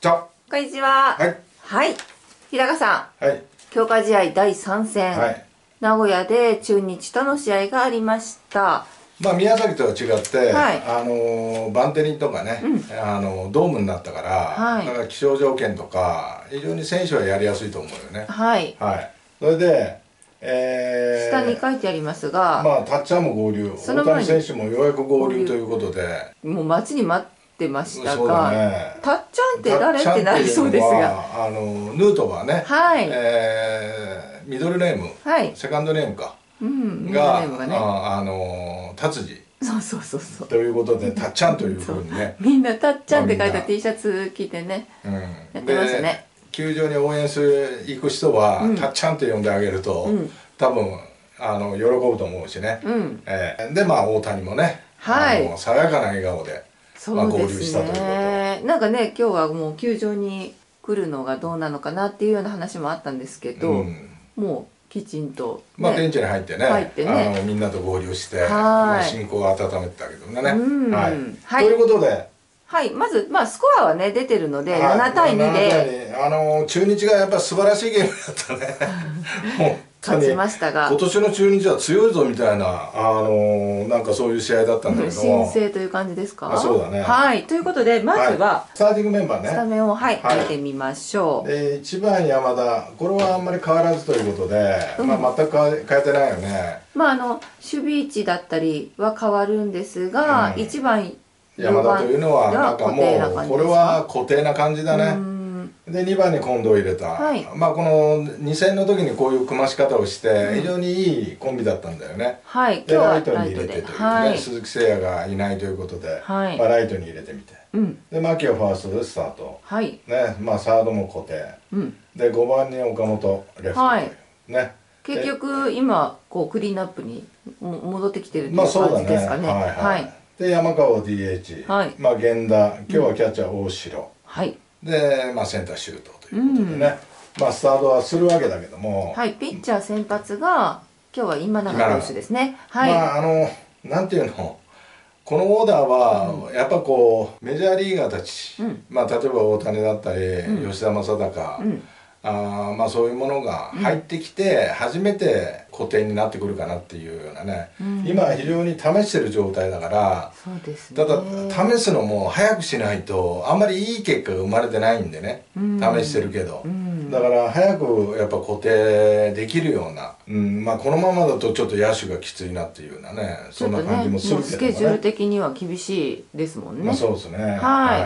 じゃこんにちは。はい。はい。平賀さん、はい。強化試合第3戦、はい。名古屋で中日との試合がありました。まあ宮崎とは違って、はいあのーバンテリンとかね、あのドームになったから、はいだから気象条件とか非常に選手はやりやすいと思うよね。はい。はい。それで、えー、下に書いてありますが、まあタッチャーも合流、大その前に谷選手もようやく合流ということで、もう待ちに待ってましたが、ね。たっちゃんって誰ってなりそうですが。あのヌートバーね、はい。えーミドルネーム、はい。セカンドネームかうん。ミドルが、ネームがね。ああの達治そうそうそうそう。ということで、たっちゃんというふうにね。みんなたっちゃんって書いた T シャツ着てね。うん、やってましたねで球場に応援する行く人は、うんたっちゃんって呼んであげると、うん多分あの喜ぶと思うしね、うん。えーでまあ大谷もね、はい爽やかな笑顔でまあそうですね。なんかね、今日はもう球場に来るのがどうなのかなっていうような話もあったんですけど、うん。もうきちんと、まあ、ベンね。チに入ってね入ってね。あのみんなと合流して、はい。まあ、進行を温めてたけどね、うん。はい。はい。ということで、はい、まず、まあ、スコアはね、出てるので、はい。7対2まあ7で対2あの中日がやっぱ素晴らしいゲームだったね 本当勝ちにましたが。今、年の中日は強いぞみたいなあのなんかそういう試合だったんだけど。申も請という感じですか？あそうだね。はい、ということで、まずは、い。スターティングメンバスターねメンを、はい、はい。見てみましょう。で1番山田これはあんまり変わらずということで、うん。まあ、全く変えてないよね。まあ、あの、守備位置だったりは変わるんですが、うん。1番、山田というのはがなんかもうこれは固定な感じだうねんで2番に近藤を入れた、はい。まあこの2戦の時にこういう組まし方をしてうん。非常にいいコンビだったんだよね、はい、でライトに。入れてというね、はい。鈴木誠也がいないということで、はい。まあ、ライトに入れてみて。うん。で牧はファーストでスタート。はい。ね。まあサードも固定。うん。で5番に岡本レフトという、はい。ね。結局、今、こう、クリーンアップにも戻ってきてるっていうまあそうだね。感じですかね。はいはい、はい。で山川を DH、はい。まあ源田。今日はキャッチャー大城、はい。で、まあ、センターシュートということでね、まあスタートはするわけだけども、はい、ピッチャー先発が、今日は今永投手ですね。はい。まああのなんていうの。このオーダーはやっぱこうメジャーリーガーたち、うん。まあ例えば大谷だったり、うん。吉田正尚、うん。あーまあそういうものが入ってきて初めて固定になってくるかなっていうようなね、うん。今は非常に試してる状態だからそうですね。ただ試すのも早くしないとあんまりいい結果が生まれてないんでね、うん。試してるけど、うん。だから早くやっぱ固定できるような、うん。まあ、このままだとちょっと野手がきついなっていうようなね。そんな感じもするけどもね。スケジュール的には厳しいですもんね。まあ、そうですね。は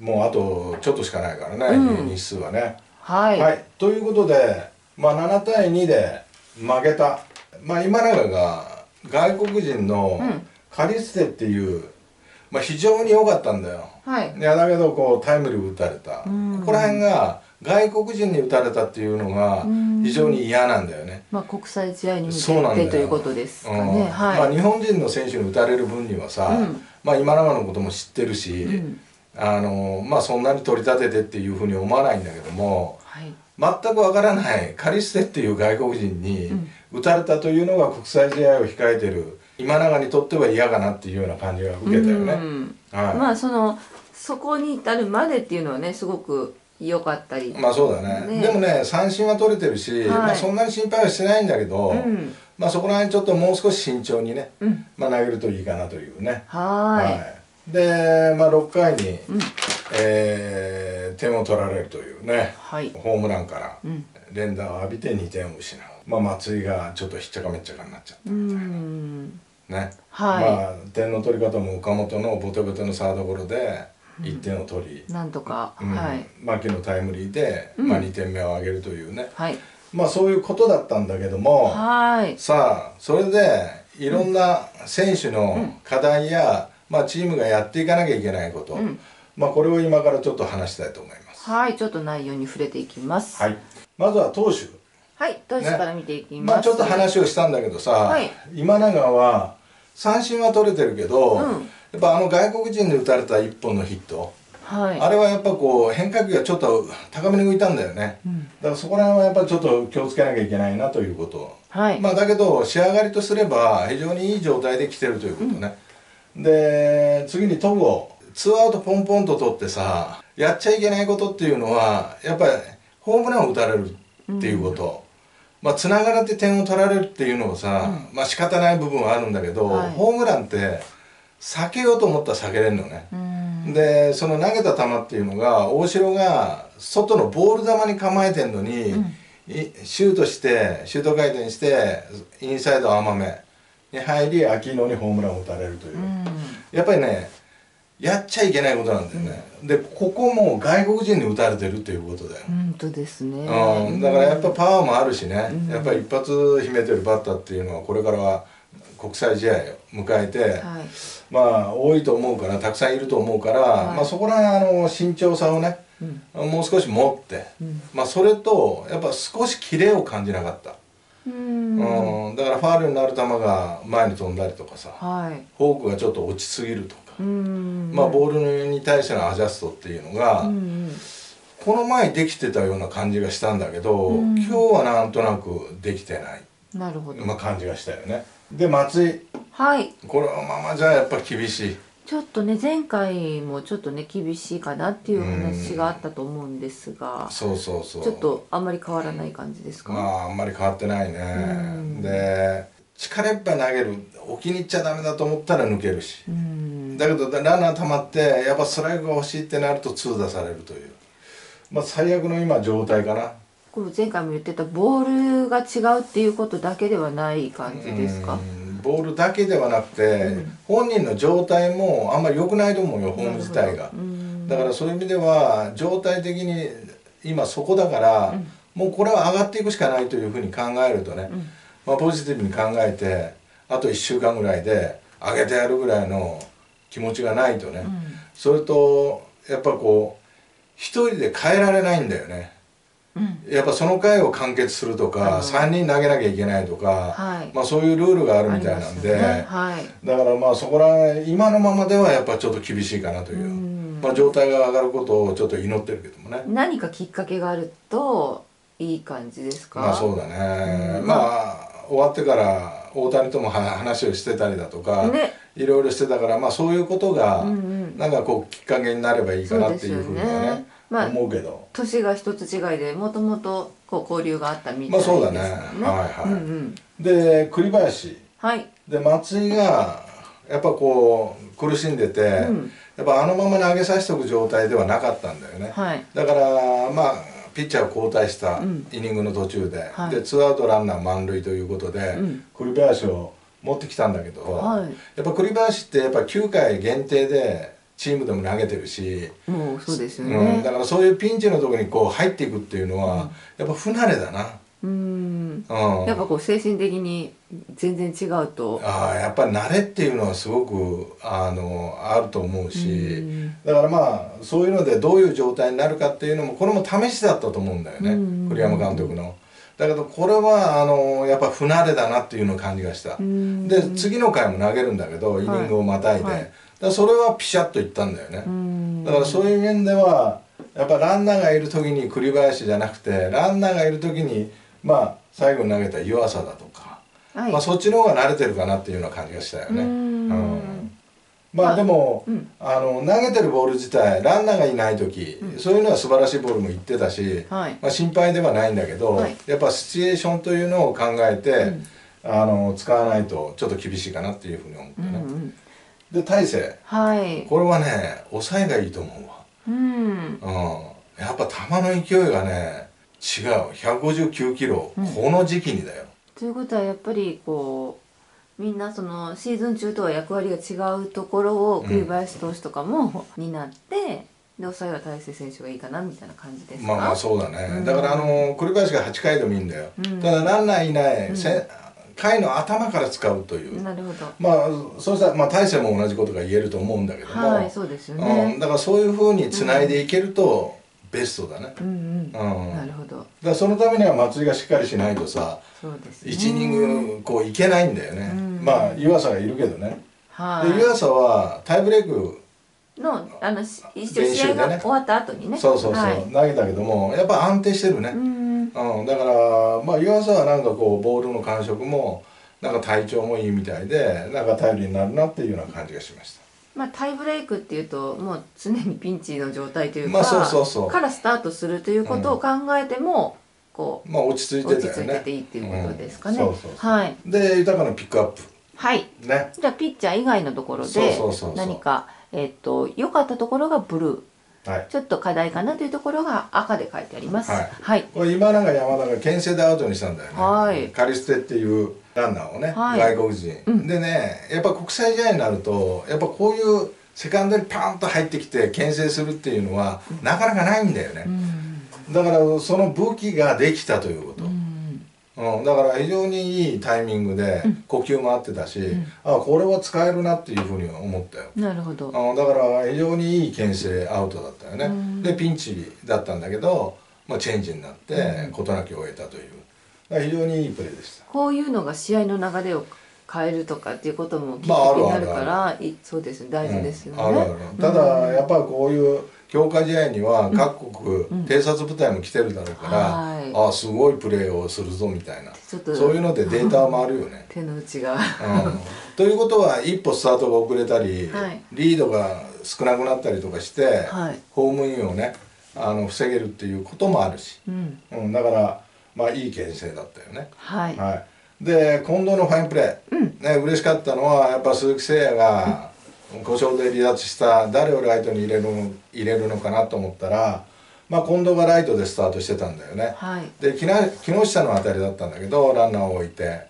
い。もうあとちょっとしかないからね、うん。日数はね。はい。はい、ということで、まあ、7対2で負けた、まあ、今永が外国人のうん。カリステっていう、まあ、非常に良かったんだよ。はい。いやだけどこうタイムリー打たれた、うん。ここら辺が外国人に打たれたっていうのがうん。非常に嫌なんだよね、まあ、国際試合にそうなんだよ。向けてということですかうん。ね。はい。まあ、日本人の選手に打たれる分にはさ、うん。まあ、今永のことも知ってるし、うん。あのまあ、そんなに取り立ててっていうふうに思わないんだけどもはい。全くわからないカリステっていう外国人にうん打たれたというのが国際試合を控えてる今永にとっては嫌かなっていうような感じが受けたよね。うんはいまあ、その、そこに至るまでっていうのはね、すごく良かったり。まあそうだねねでもね三振は取れてるし、はいまあ、そんなに心配はしてないんだけど、うん。まあ、そこら辺ちょっともう少し慎重にね、うん。まあ、投げるといいかなというね。はいで、まあ、6回に、い。うん。えー点を取られるというねはい。ホームランからうん。連打を浴びて2点を失う、まあ、松井がちょっとひっちゃかめっちゃかになっちゃっうん。たね、はいまあ、点の取り方も岡本のボテボテのサードゴロで1点を取り、なんとか、うんはい。牧のタイムリーで、うんまあ、2点目を挙げるというね、はい。まあそういうことだったんだけども、はい。さあそれでいろんな選手の課題や、まあ、チームがやっていかなきゃいけないこと、うんまあ、これを今からちょっと話したいと思います。はい。ちょっと内容に触れていきます。はい、まずは投手、はい。投手から見ていきます。まあ、ちょっと話をしたんだけどさ、はい今永は三振は取れてるけど、うんやっぱあの外国人に打たれた一本のヒット、はい。あれはやっぱこう変化球がちょっと高めに浮いたんだよね、うんだからそこら辺はやっぱちょっと気をつけなきゃいけないなということはい。まあだけど仕上がりとすれば非常にいい状態で来てるということね、で次に戸郷ツーアウトポンポンと取ってさやっちゃいけないことっていうのはやっぱりホームランを打たれるっていうこと、まあつながらって点を取られるっていうのもさ、まあ仕方ない部分はあるんだけど、はい。ホームランって避けようと思ったら避けれるのね、うん。でその投げた球っていうのが大城が外のボール球に構えてんのに、いシュートしてシュート回転してインサイド甘めに入り秋野にホームランを打たれるという、うん。やっぱりねやっちゃいけないことなんだよね、でここも外国人に打たれてるっていうことだよ、本当ですね。うん、だからやっぱパワーもあるしね、うん。やっぱり一発秘めてるバッターっていうのはこれからは国際試合を迎えて、はい。まあ多いと思うからたくさんいると思うから、はい。まあ、そこら辺あの慎重さをね、うん。もう少し持って、うん。まあ、それとやっぱ少しキレを感じなかった、うん。うん。だからファールになる球が前に飛んだりとかさはい。フォークがちょっと落ちすぎるとか、うんまあ、ボールに対してのアジャストっていうのが、うんこの前できてたような感じがしたんだけど、うん。今日はなんとなくできてない、なるほど。まあ、感じがしたよね。で松井。はい。これはままじゃやっぱ厳しいちょっとね前回もちょっとね厳しいかなっていう話があったと思うんですがそうそうそう。ちょっとあんまり変わらない感じですか、まああんまり変わってないね、うん。で力いっぱい投げる置きに行っちゃダメだと思ったら抜けるし、うん。だけどランナー溜まってやっぱストライクが欲しいってなると痛打されるという。まあ最悪の今状態かな。これ前回も言ってたボールが違うっていうことだけではない感じですか？うんボールだけではなくて、うん。本人の状態もあんまり良くないと思うよフォーム自体が。うん。だからそういう意味では状態的に今そこだから、うん。もうこれは上がっていくしかないというふうに考えるとね、うん。まあ、ポジティブに考えてあと1週間ぐらいで上げてやるぐらいの気持ちがないとね、うん。それとやっぱこう一人で変えられないんだよね。うんやっぱその回を完結するとあかの。3人投げなきゃいけないとか、はい。まあ、そういうルールがあるみたいなんで、ね。はい。だからまあそこら今のままではやっぱちょっと厳しいかなという、うん。まあ、状態が上がることをちょっと祈ってるけどもね。何かきっかけがあるといい感じですか？まあそうだね、うん。まあ終わってから大谷ともは話をしてたりだとか、ね。いろいろしてたからまあそういうことがなんかこうきっかけになればいいかなっていうふうにはねまあ思うけど。年が一つ違いでもともとこう交流があったみたいですまあそうだね。ねはいはい。うんうん。で栗林。はい。で松井がやっぱこう苦しんでて、うん。やっぱあのまま投げさせておく状態ではなかったんだよね、はい。だからまあピッチャーを交代したうん。イニングの途中で、はい。でツーアウトランナー満塁ということで、うん。栗林を持ってきたんだけど、はい。やっぱ栗林ってやっぱ9回限定でチームでも投げてるし、もうそうですようん、ねだからそういうピンチのところにこう入っていくっていうのは、やっぱ不慣れだな、うん。うん、やっぱこう精神的に全然違うと。ああやっぱり慣れっていうのはすごくあのあると思うし、うん。だからまあそういうのでどういう状態になるかっていうのもこれも試しだったと思うんだよね、うん栗山監督の。だけどこれはあのやっぱ不慣れだなっていうのを感じがした。うん。で次の回も投げるんだけどイニングをまたいで、はい。だからそれはピシャッといったんだよね、うん。だからそういう面ではやっぱランナーがいる時に栗林じゃなくてランナーがいる時にまあ最後に投げた湯浅だとか、はい。まあ、そっちの方が慣れてるかなっていうような感じがしたよね。うん。まあでも、うん。あの投げてるボール自体ランナーがいない時、うん。そういうのは素晴らしいボールもいってたし、はい。まあ、心配ではないんだけど、はい。やっぱシチュエーションというのを考えて、うん。あの使わないとちょっと厳しいかなっていうふうに思ってね。うんうんで大勢。はい。これはね抑えがいいと思うわ。うん。うん、やっぱ球の勢いがね違う。159キロ、うん。この時期にだよ。ということはやっぱりこうみんなそのシーズン中とは役割が違うところをうん栗林投手とかも担って、で抑えは大勢選手がいいかなみたいな感じですか？まあまあそうだね、うんだからあの栗林が8回でもいいんだよ、うん。ただランナーいない、うん。せ回の頭から使うという、なるほど。まあそうしたら、まあ、大勢も同じことが言えると思うんだけども、はいそうですようん、ねだからそういうふうにつないでいけるとベストだね、うん。うん、うん。なるほど。だからそのためには松井がしっかりしないとさそうですね。1イニングこういけないんだよね、うん。まあ湯浅がいるけどね、はで湯浅はタイブレークいのあのし一応練習でね。試合が終わった後にね。そうそうそう、はい。投げたけどもやっぱ安定してるね、うんうん、だからまあ湯浅はなんかこうボールの感触もなんか体調もいいみたいでなんか頼りになるなっていうような感じがしました。まあ、タイブレイクっていうともう常にピンチの状態というか、まあそうそうそう。からスタートするということを考えても、こまあ落ち着いうて落ち着いてていいっていうことですかね、うんそうそうそう。はい。で豊かなピックアップ。はい。ね。じゃあピッチャー以外のところで何かえっと良かったところがブルーはい。ちょっと課題かなというところが赤で書いてあります。はい。はい、これ今永山田が牽制でアウトにしたんだよね、はい。カリステっていうランナーをね、はい。外国人、うん。でねやっぱ国際試合になるとやっぱこういうセカンドにパンと入ってきて牽制するっていうのはなかなかないんだよね、うん。だからその武器ができたということ、うんうん、だから非常にいいタイミングで呼吸も合ってたし、あこれは使えるなっていうふうに思ったよ、なるほど。うん、だから非常にいい牽制アウトだったよね、うん。でピンチだったんだけど、まあ、チェンジになって事なきを得たという。非常にいいプレーでした。こういうのが試合の流れを変えるとかっていうこともきっまあかけになるあるあるから、いそうですね。大事ですよね、うん。あるある。ただやっぱりこういう強化試合には各国偵察部隊も来てるだろうから、はい。あすごいプレーをするぞみたいな。そういうのでデータもあるよね。手の内が。うん、ということは一歩スタートが遅れたり、はい。リードが少なくなったりとかして、はい。ホームインをねあの防げるっていうこともあるし、うん。うん、だからまあいい牽制だったよね。はい、はい、で近藤のファインプレー、ね嬉しかったのはやっぱ鈴木誠也が故障で離脱した誰をライトに入れるの入れるのかなと思ったら、まあ、近藤がライトでスタートしてたんだよね。はい。で木下の当たりだったんだけどランナーを置いて、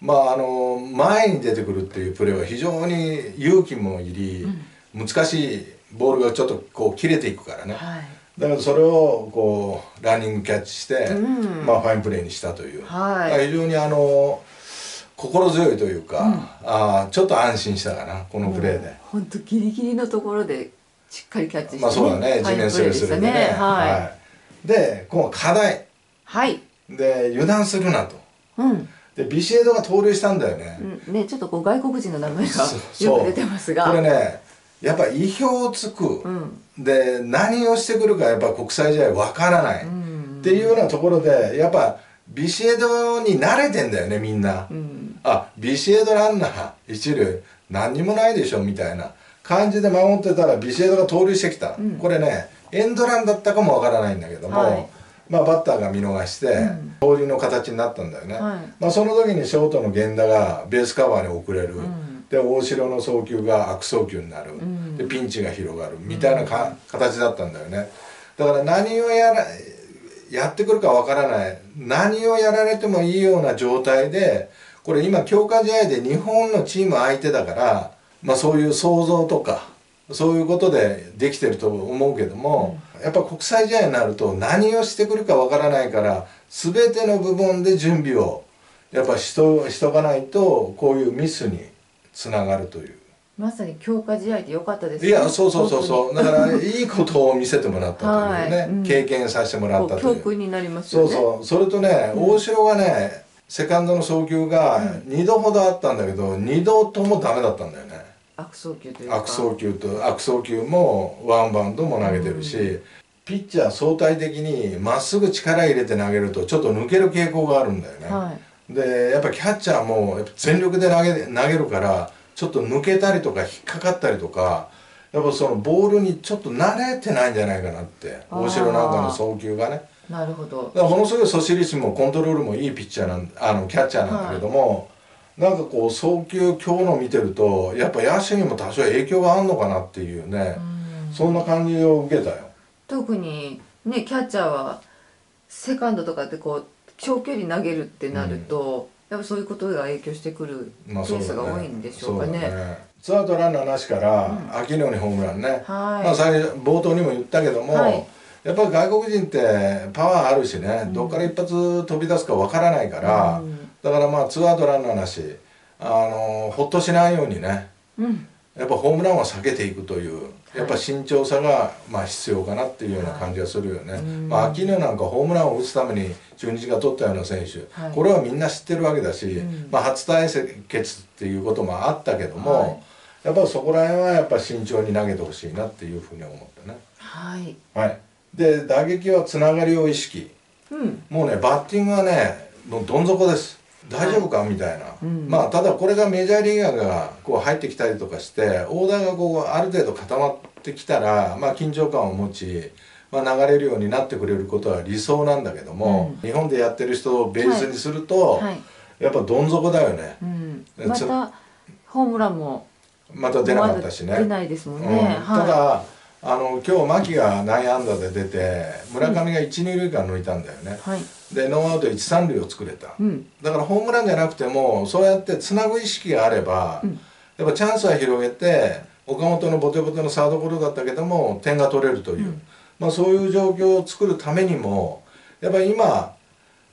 まあ、あの前に出てくるっていうプレーは非常に勇気もいり、難しいボールがちょっとこう切れていくからね。はい。だからそれをこうランニングキャッチして、うん。まあ、ファインプレーにしたという、はい。非常にあの心強いというか、あーちょっと安心したかなこのプレーで、本当ギリギリのところでしっかりキャッチして、ね、まあそうだね地面スレスレでね。プレーでしたはい、はい。でこの課題。はい。で油断するなと。うん。でビシエドが盗塁したんだよね、うん。ねちょっとこう外国人の名前がよく出てますが。これねやっぱ意表をつく、うん。で何をしてくるかやっぱ国際試合わからない、うん。っていうようなところでやっぱビシエドに慣れてんだよねみんな、うんあビシエドランナー一塁何にもないでしょみたいな感じで守ってたらビシエドが盗塁してきた、ん。これねエンドランだったかもわからないんだけども、はい。まあ、バッターが見逃して、うん。盗塁の形になったんだよね、はい。まあ、その時にショートの源田がベースカバーに遅れる、ん。で大城の送球が悪送球になる、ん。でピンチが広がる。みたいなか、形だったんだよね。だから何をやらやってくるかわからない。何をやられてもいいような状態でこれ今強化試合で日本のチーム相手だから、まあ、そういう想像とかそういうことでできてると思うけども、やっぱ国際試合になると何をしてくるかわからないから全ての部分で準備をやっぱしとしとかないとこういうミスにつながるという。まさに強化試合で良かったですいやそうそうそうそう。本だからいいことを見せてもらったというね、はい。うん。経験させてもらったという。教訓になりますそうよね。そうそれとね、大城がねセカンドの送球が2度ほどあったんだけど2度ともダメだったんだよね。悪送球というか。悪送球と悪送球もワンバウンドも投げてるし、ピッチャー相対的にまっすぐ力入れて投げるとちょっと抜ける傾向があるんだよね、はい。でやっぱキャッチャーも全力で投げ投げるからちょっと抜けたりとか引っかかったりとかやっぱそのボールにちょっと慣れてないんじゃないかなって。大城なんかの送球がねなるほど。だからものすごい阻止率もコントロールもいいピッチャーなんあのキャッチャーなんだけども、なんかこう送球今日の見てるとやっぱ野手にも多少影響があるのかなっていうね、そんな感じを受けたよ。特にねキャッチャーはセカンドとかってこう長距離投げるってなると、やっぱそういうことが影響してくるケースが多いんでしょうかね,、そうだツーアウトランナーなしから、秋野にホームランね、はい。まあ、最初冒頭にも言ったけども、はいやっぱり外国人ってパワーあるしね、どっから一発飛び出すかわからないから、うん。だからまあツーアウトランナーなしあのほっとしないようにねうん。やっぱホームランは避けていくというやっぱ慎重さがまあ必要かなっていうような感じがするよね、うん。まあ、秋野なんかホームランを打つために中日が取ったような選手、はい。これはみんな知ってるわけだし、うん。まあ、初対決っていうこともあったけども、はい。やっぱそこら辺はやっぱ慎重に投げてほしいなっていうふうに思ったね。はい。はい、で打撃はつながりを意識。うん。もうねバッティングはねどん底です。大丈夫か？みたいな、うん。まあただこれがメジャーリーガーがこう入ってきたりとかしてオーダーがこうある程度固まってきたら、まあ、緊張感を持ち、まあ、流れるようになってくれることは理想なんだけども、日本でやってる人をベースにすると、はい、やっぱどん底だよね。またホームランもまた出なかったしね。出ないですもんね、うん、はい。ただあの今日牧が内野安打で出て村上が一、二塁間抜いたんだよね。はい。でノーアウト一三塁を作れた、うん。だからホームランじゃなくてもそうやってつなぐ意識があれば、うん。やっぱチャンスは広げて岡本のボテボテのサードゴロだったけども点が取れるという、うん。まあ、そういう状況を作るためにもやっぱり今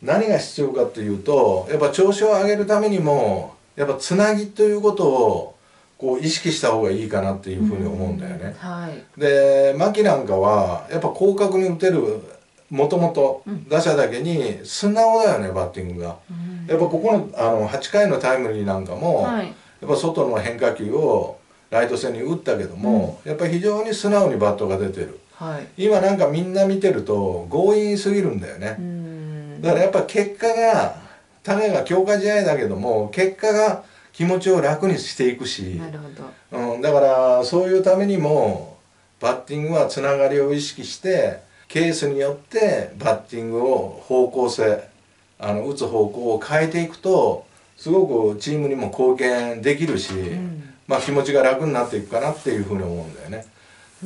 何が必要かというとやっぱ調子を上げるためにもやっぱつなぎということをこう意識した方がいいかなっていうふうに思うんだよね。はい。で牧なんかはやっぱ広角に打てるもともとうん。打者だけに素直だよねバッティングが。うん。やっぱここのあの8回のタイムリーなんかも、はい。やっぱ外の変化球をライト線に打ったけども、やっぱり非常に素直にバットが出てる。はい。今なんかみんな見てると強引すぎるんだよね。う、ん。だからやっぱ結果がたかが強化試合だけども結果が気持ちを楽にしていくし。うん、だからそういうためにもバッティングはつながりを意識してケースによってバッティングを方向性あの打つ方向を変えていくとすごくチームにも貢献できるし、ん。まあ、気持ちが楽になっていくかなっていうふうに思うんだよね。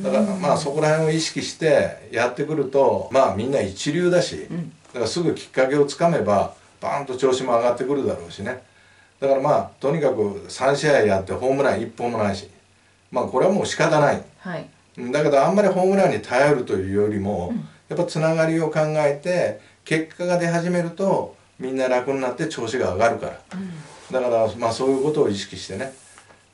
だからまあそこら辺を意識してやってくるとまあみんな一流だし、ん。だからすぐきっかけをつかめばバーンと調子も上がってくるだろうしねだからまあとにかく3試合やってホームラン1本もないし。まあこれはもう仕方ない。はい。うんだけどあんまりホームランに頼るというよりも、やっぱつながりを考えて結果が出始めるとみんな楽になって調子が上がるから、だからまあそういうことを意識してね。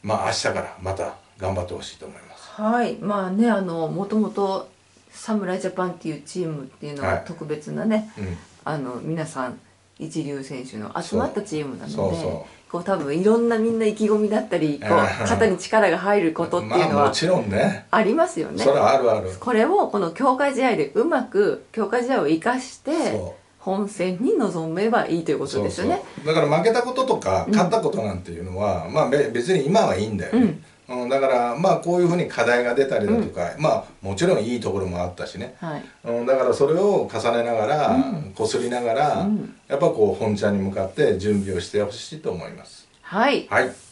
まあ明日からまた頑張ってほしいと思います。はい。まあねあのもともと侍ジャパンっていうチームっていうのははい。特別なね、うん。あの皆さん一流選手の集まったチームなのでそうそこう多分いろんなみんな意気込みだったりこう肩に力が入ることっていうのはまあもちろんね。ありますよね。それはあるある。これをこの強化試合でうまく強化試合を生かして本戦に臨めばいいということですよね。だから負けたこととか勝ったことなんていうのは、まあべ別に今はいいんだよね、うんだからまあこういうふうに課題が出たりだとか、まあもちろんいいところもあったしね、はい。うん、だからそれを重ねながらこす、りながら、うん。やっぱこう本ちゃんに向かって準備をしてほしいと思います。はい。はい